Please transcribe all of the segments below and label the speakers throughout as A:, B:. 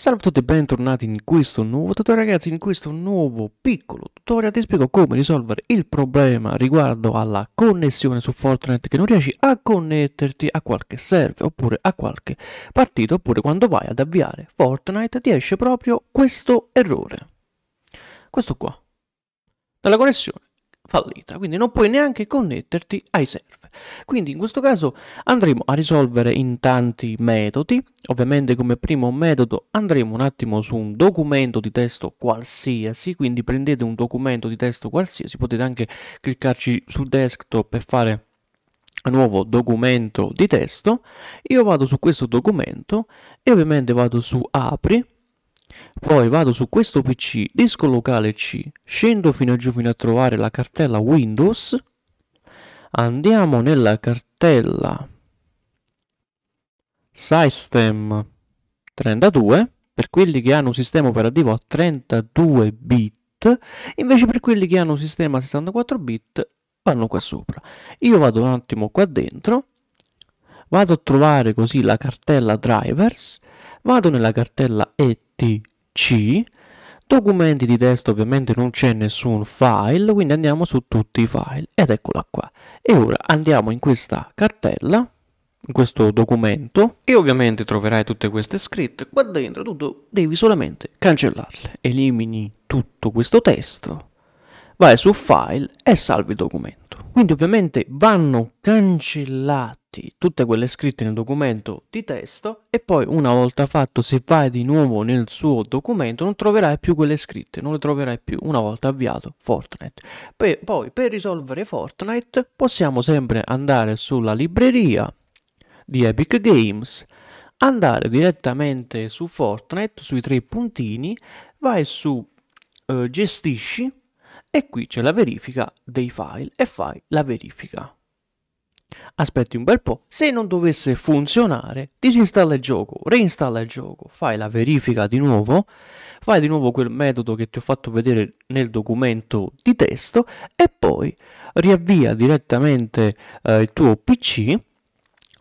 A: Salve a tutti e bentornati in questo nuovo tutorial ragazzi, in questo nuovo piccolo tutorial ti spiego come risolvere il problema riguardo alla connessione su Fortnite che non riesci a connetterti a qualche server oppure a qualche partita oppure quando vai ad avviare Fortnite ti esce proprio questo errore. Questo qua. Dalla connessione fallita, quindi non puoi neanche connetterti ai server. Quindi in questo caso andremo a risolvere in tanti metodi, ovviamente come primo metodo andremo un attimo su un documento di testo qualsiasi, quindi prendete un documento di testo qualsiasi, potete anche cliccarci sul desktop per fare nuovo documento di testo, io vado su questo documento e ovviamente vado su apri, poi vado su questo pc, disco locale C, scendo fino a giù fino a trovare la cartella Windows, andiamo nella cartella System 32 per quelli che hanno un sistema operativo a 32 bit, invece per quelli che hanno un sistema a 64 bit vanno qua sopra. Io vado un attimo qua dentro, vado a trovare così la cartella drivers, vado nella cartella etc, documenti di testo ovviamente non c'è nessun file, quindi andiamo su tutti i file ed eccola qua. E ora andiamo in questa cartella, in questo documento e ovviamente troverai tutte queste scritte qua dentro, tu devi solamente cancellarle. Elimini tutto questo testo, vai su file e salvi il documento. Quindi ovviamente vanno cancellati tutte quelle scritte nel documento di testo e poi una volta fatto se vai di nuovo nel suo documento non troverai più quelle scritte, non le troverai più una volta avviato Fortnite. Poi, poi per risolvere Fortnite possiamo sempre andare sulla libreria di Epic Games, andare direttamente su Fortnite, sui tre puntini, vai su uh, gestisci e qui c'è la verifica dei file e fai la verifica. Aspetti un bel po', se non dovesse funzionare, disinstalla il gioco, reinstalla il gioco, fai la verifica di nuovo, fai di nuovo quel metodo che ti ho fatto vedere nel documento di testo e poi riavvia direttamente eh, il tuo PC.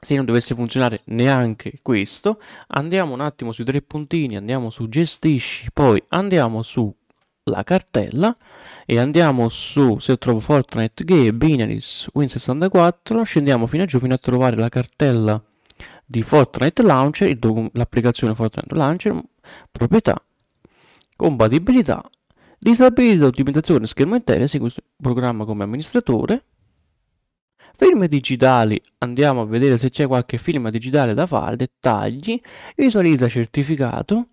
A: Se non dovesse funzionare neanche questo, andiamo un attimo sui tre puntini, andiamo su gestisci, poi andiamo su la cartella e andiamo su se trovo Fortnite Game, Binaries, Win64 scendiamo fino a giù fino a trovare la cartella di Fortnite Launcher l'applicazione Fortnite Launcher proprietà compatibilità disabilità ottimizzazione schermo intero segui questo programma come amministratore film digitali andiamo a vedere se c'è qualche film digitale da fare dettagli visualizza certificato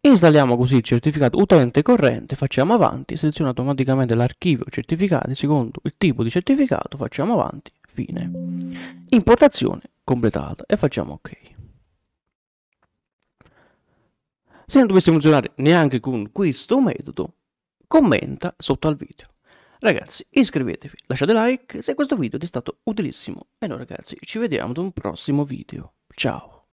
A: Installiamo così il certificato utente corrente, facciamo avanti, seleziona automaticamente l'archivio certificati secondo il tipo di certificato, facciamo avanti, fine. Importazione completata e facciamo ok. Se non dovesse funzionare neanche con questo metodo, commenta sotto al video. Ragazzi, iscrivetevi, lasciate like se questo video ti è stato utilissimo e noi ragazzi ci vediamo ad un prossimo video. Ciao!